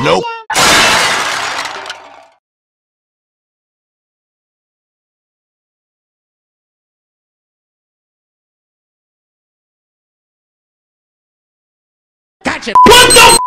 Nope. Gotcha. What the